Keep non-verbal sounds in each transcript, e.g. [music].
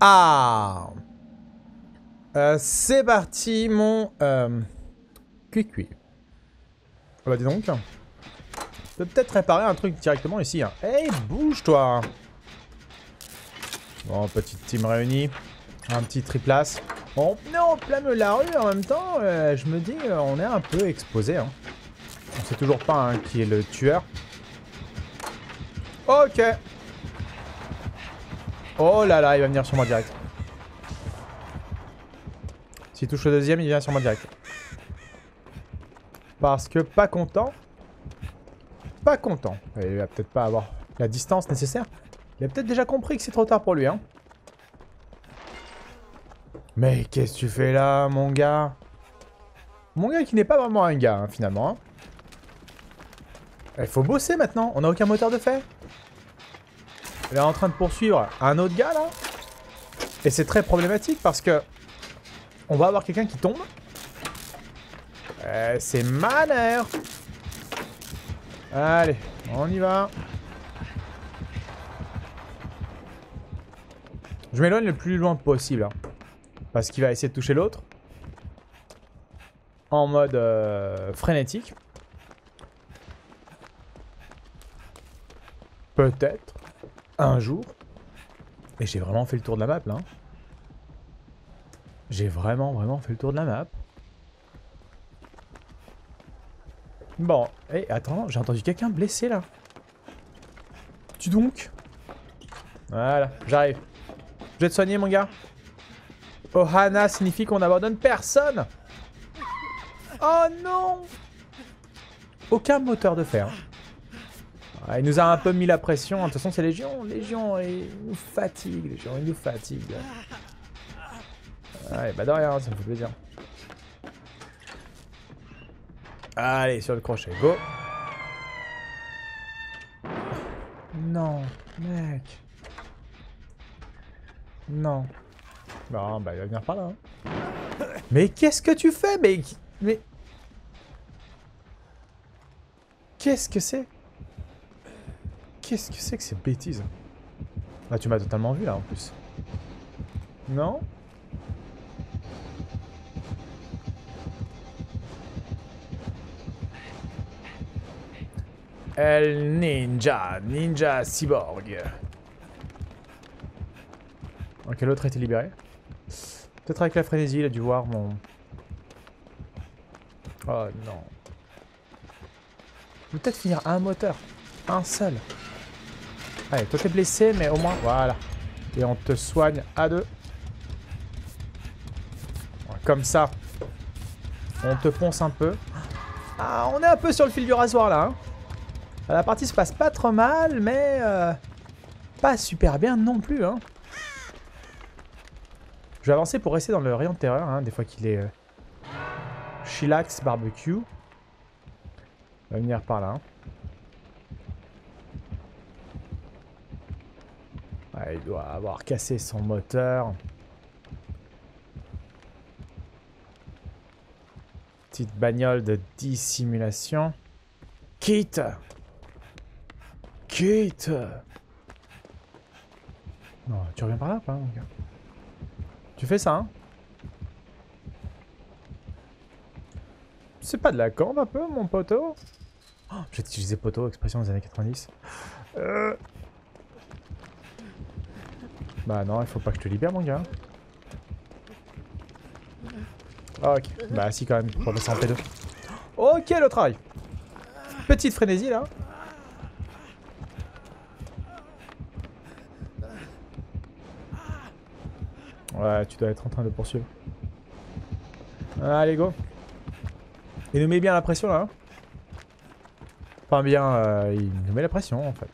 Ah Euh, C'est parti, mon... Euh... Cuicui. Ah dis donc. Je peux peut-être réparer un truc directement ici. Hein. Hey, bouge-toi Bon, petite team réunie. Un petit triplace. On est en plein la rue en même temps. euh, je me dis, euh, on est un peu exposé. Hein. On sait toujours pas hein, qui est le tueur. Ok. Oh là là, il va venir sur moi direct. S'il touche le deuxième, il vient sur moi direct. Parce que pas content. Pas content. Il va peut-être pas avoir la distance nécessaire. Il a peut-être déjà compris que c'est trop tard pour lui, hein. Mais qu'est-ce que tu fais là, mon gars? Mon gars qui n'est pas vraiment un gars, hein, finalement. hein. Il faut bosser maintenant. On n'a aucun moteur de fait. Il est en train de poursuivre un autre gars, là. Et c'est très problématique parce que... On va avoir quelqu'un qui tombe. Euh, c'est malheur. Allez, on y va. Je m'éloigne le plus loin possible. hein. parce qu'il va essayer de toucher l'autre. En mode euh, frénétique. Peut-être. Un jour. Et j'ai vraiment fait le tour de la map là. hein. J'ai vraiment, vraiment fait le tour de la map. Bon, et attends, j'ai entendu quelqu'un blessé là. Tu donc? Voilà, j'arrive. Je vais te soigner mon gars? Ohana signifie qu'on n'abandonne personne. Oh non Aucun moteur de fer. Il nous a un peu mis la pression. De toute façon, c'est Légion. Légion, il nous fatigue. Légion, il nous fatigue. Ouais, bah de rien, ça me fait plaisir. Allez, sur le crochet, go. Non, mec. Non. Bon, bah il va venir par là. hein. Mais qu'est-ce que tu fais Mais... Mais... Qu'est-ce que c'est? Qu'est-ce que c'est que ces bêtises Ah, tu m'as totalement vu là en plus. Non? El Ninja, Ninja Cyborg. Ok, l'autre a été libéré. Peut-être avec la frénésie, il a dû voir mon... Oh non. Peut-être finir un moteur. Un seul. Allez, toi t'es blessé, mais au moins, voilà. Et on te soigne à deux. Comme ça. On te ponce un peu. Ah, on est un peu sur le fil du rasoir là. Hein. La partie se passe pas trop mal, mais euh, pas super bien non plus. Hein. Je vais avancer pour rester dans le rayon de terreur, hein, des fois qu'il est euh, chillax barbecue. On va venir par là. hein. Il doit avoir cassé son moteur. Petite bagnole de dissimulation. Quitte Quitte Non, tu reviens par là, pas, Tu fais ça, hein C'est pas de la corde, un peu, mon poteau? Oh, J'ai utilisé poteau, expression des années 90. Euh... Bah non, il faut pas que je te libère, mon gars. Ok, bah si quand même, pour passer en P2. Ok, le travail Petite frénésie, là. Ouais, tu dois être en train de poursuivre. Allez, go. Il nous met bien la pression, là. hein. Enfin, bien, euh, il nous met la pression, en fait.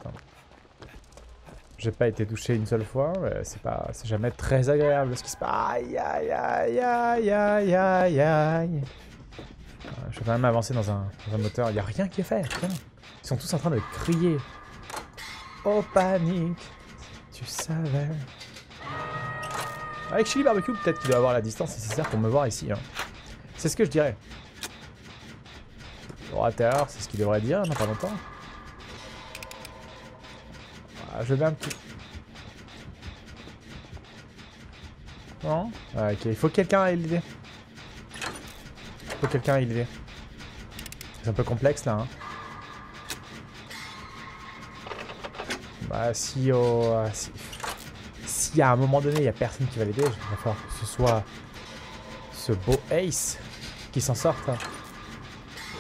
J'ai pas été touché une seule fois, c'est pas, c'est jamais très agréable ce qui se passe. Aïe, aïe, aïe, aïe, aïe, aïe, aïe. Euh, Je vais quand même avancer dans un, moteur. Il a rien qui est fait. Ils sont tous en train de crier. Oh, panique. Tu savais. Avec Chili Barbecue, peut-être qu'il doit avoir la distance nécessaire pour me voir ici. hein. C'est ce que je dirais. Orateur, c'est ce qu'il devrait dire, non pas longtemps. Ah, je vais un petit... Non ah, Ok, il faut quelqu'un à élever. Il faut quelqu'un à élever. C'est un peu complexe là. Hein. Bah si, oh, ah, si, à un moment donné il n'y a personne qui va l'aider, il va falloir que ce soit ce beau Ace qui s'en sorte. Hein.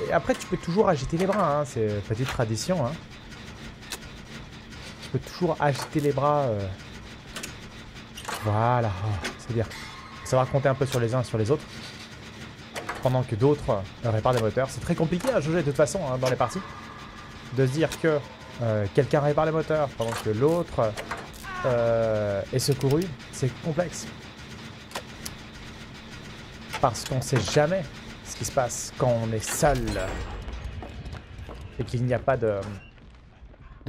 Et après tu peux toujours agiter les bras, hein. c'est petite tradition. Hein. Peux toujours agiter les bras. Euh. Voilà, c'est bien. Va compter un peu sur les uns et sur les autres. Pendant que d'autres euh, réparent des moteurs. C'est très compliqué à juger de toute façon dans les parties. De se dire que euh, quelqu'un répare les moteurs pendant que l'autre est secouru, c'est complexe. Parce qu'on sait jamais ce qui se passe quand on est seul et qu'il n'y a pas de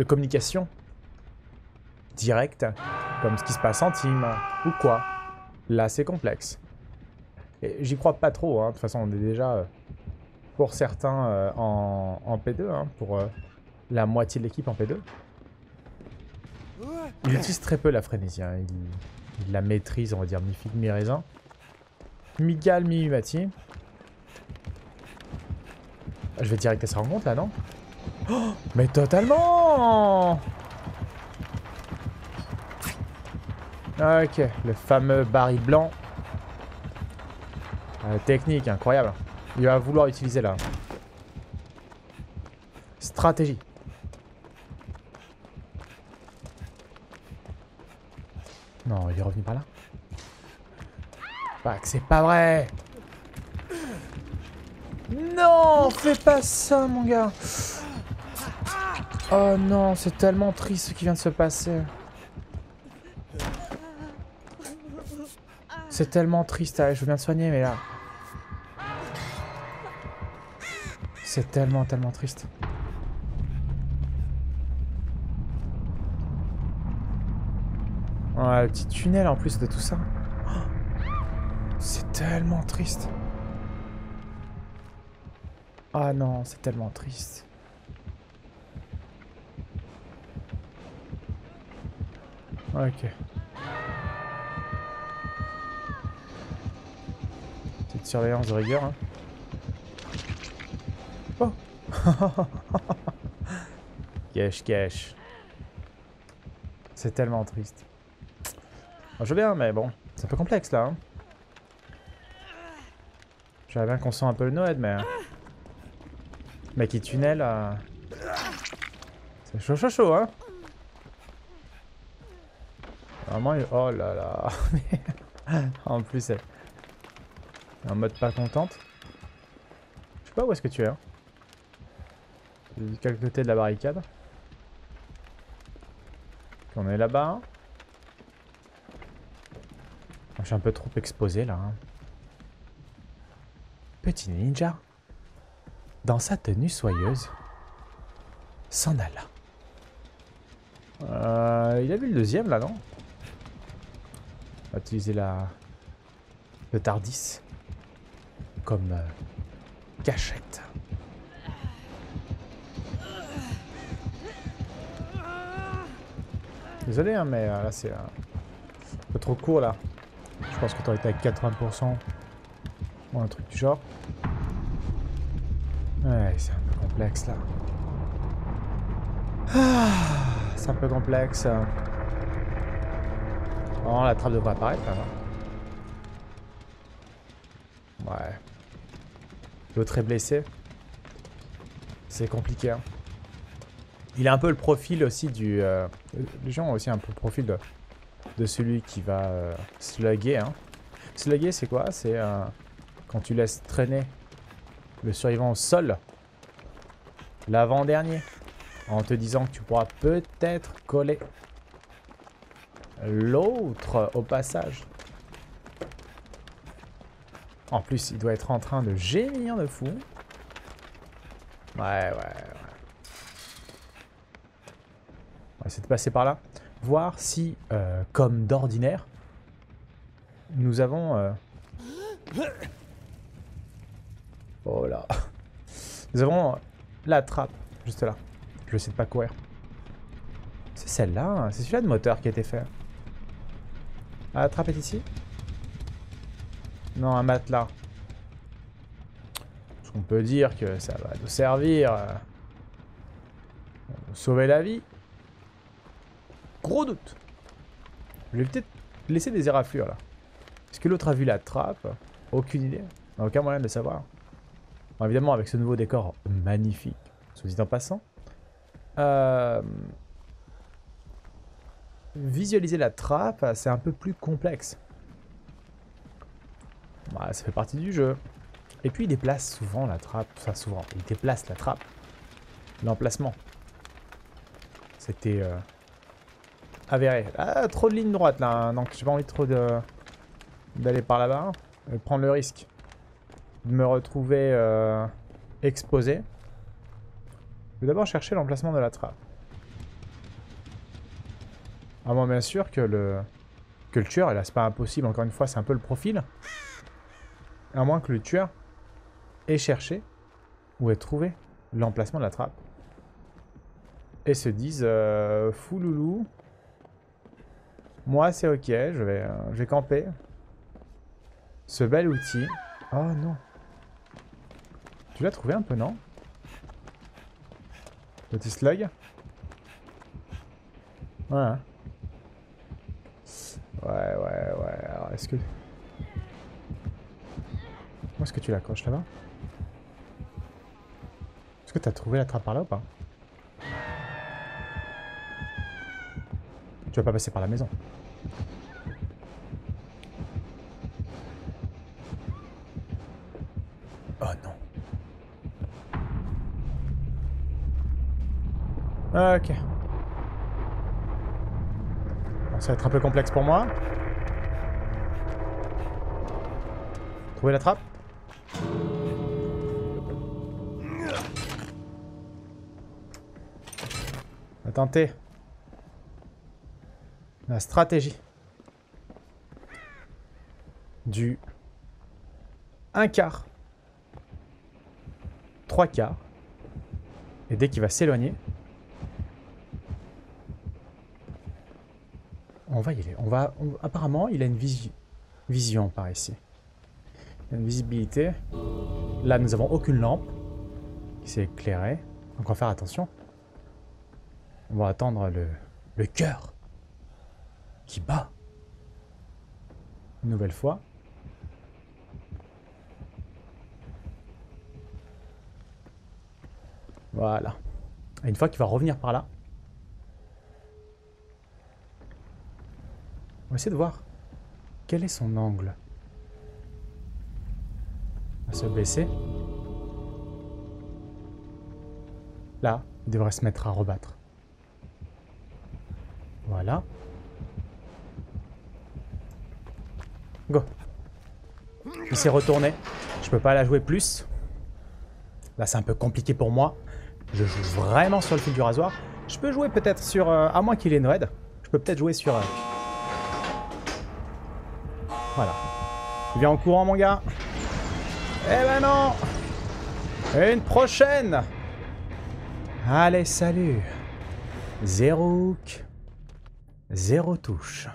communication directe comme ce qui se passe en team ou quoi. Là, c'est complexe. Et j'y crois pas trop. Hein. De toute façon, on est déjà, euh, pour certains, en, P2, hein, pour la moitié de l'équipe en P2. Il utilise très peu la frénésie. Hein. Il, la maîtrise, on va dire, mi-figue, mi-raisin. Mi-gal, mi-humati. Je vais direct à sa rencontre là, non? [gasps] Mais totalement Ok, le fameux baril blanc. Euh, technique, incroyable. Il va vouloir utiliser la stratégie. Non, il est revenu par là. Bah, c'est pas vrai Non Fais pas ça, mon gars Oh non, c'est tellement triste ce qui vient de se passer. C'est tellement triste. Je veux bien te soigner, mais là... C'est tellement, tellement triste. le petit tunnel en plus de tout ça. C'est tellement triste. Ah non, c'est tellement triste. Ok. Surveillance de rigueur. Hein. Oh [laughs] Cache, cache. C'est tellement triste. je veux bien, mais bon, c'est un peu complexe là. Hein. J'aimerais bien qu'on sent un peu le Noël, mais... Mais qui tunnel... Euh, c'est chaud chaud chaud, hein Vraiment, oh là là. [laughs] en plus, elle... en mode pas contente. Je sais pas où est-ce que tu es. Hein. Du côté de la barricade. On est là-bas. Je suis un peu trop exposé là. Hein. Petit ninja, dans sa tenue soyeuse, s'en alla. Euh, il a vu le deuxième là, non? On va utiliser la... le Tardis comme euh, cachette. Désolé, hein, mais euh, là c'est un peu trop court là. Je pense que t'aurais été à 80% ou un truc du genre. Ouais, c'est un peu complexe là. Ah, c'est un peu complexe. Oh, la trappe devrait apparaître là. Ouais. L'autre est blessé. C'est compliqué. Hein. Il a un peu le profil aussi du... Euh, les gens ont aussi un peu le profil de, celui qui va euh, slugger. Hein. Slugger, c'est quoi? C'est euh, quand tu laisses traîner le survivant au sol, l'avant-dernier, en te disant que tu pourras peut-être coller l'autre au passage. En plus, il doit être en train de gémir de fou. Ouais, ouais, ouais. On va essayer de passer par là. Voir si, euh, comme d'ordinaire, nous avons... Euh, oh là. Nous avons la trappe, juste là. Je vais essayer de pas courir. C'est celle-là, hein. c'est celui-là de moteur qui a été fait. Ah, la trappe est ici Non, un matelas. Est-ce qu'on peut dire que ça va nous servir euh, sauver la vie Gros doute. Je vais peut-être laisser des éraflures là. Est-ce que l'autre a vu la trappe? Aucune idée. aucun moyen de savoir. évidemment, avec ce nouveau décor magnifique, soit dit en passant. Euh, visualiser la trappe, c'est un peu plus complexe. Ça fait partie du jeu. Et puis il déplace souvent la trappe. Enfin souvent, il déplace la trappe. L'emplacement. C'était euh, avéré. Ah, trop de lignes droites là. Hein. Donc j'ai pas envie trop de d'aller par là-bas. prendre le risque de me retrouver euh, exposé. Je vais d'abord chercher l'emplacement de la trappe. À moins bien sûr que le, que le tueur, et là c'est pas impossible, encore une fois c'est un peu le profil. À moins que le tueur ait cherché ou ait trouvé l'emplacement de la trappe. Et se dise, euh, fou loulou, moi c'est ok, je vais, euh, je vais camper. Ce bel outil. Oh non. Tu l'as trouvé un peu, non? Petit slug? Ouais. Ouais, ouais, ouais. Alors, est-ce que... Où est-ce que tu l'accroches là-bas? Est-ce que t'as trouvé la trappe par là ou pas? Tu vas pas passer par la maison. Oh non. Ok. ça va être un peu complexe pour moi. Trouver la trappe? Tenter. La stratégie. Du un quart. Trois quarts. Et dès qu'il va s'éloigner, on va y aller. On va, apparemment, il a une vision par ici. Une visibilité. Là, nous avons aucune lampe qui s'est éclairée. Donc, on va faire attention. On va attendre le, cœur qui bat. Une nouvelle fois. Voilà. Une fois qu'il va revenir par là, on va essayer de voir quel est son angle. On va se baisser. Là, il devrait se mettre à rebattre. Voilà. Go. Il s'est retourné. Je peux pas la jouer plus. Là, c'est un peu compliqué pour moi. Je joue vraiment sur le fil du rasoir. Je peux jouer peut-être sur... Euh, à moins qu'il ait raid. Je peux peut-être jouer sur... Euh, voilà. Viens en courant, mon gars Eh ben non Une prochaine Allez, salut Zéro Zéro touche.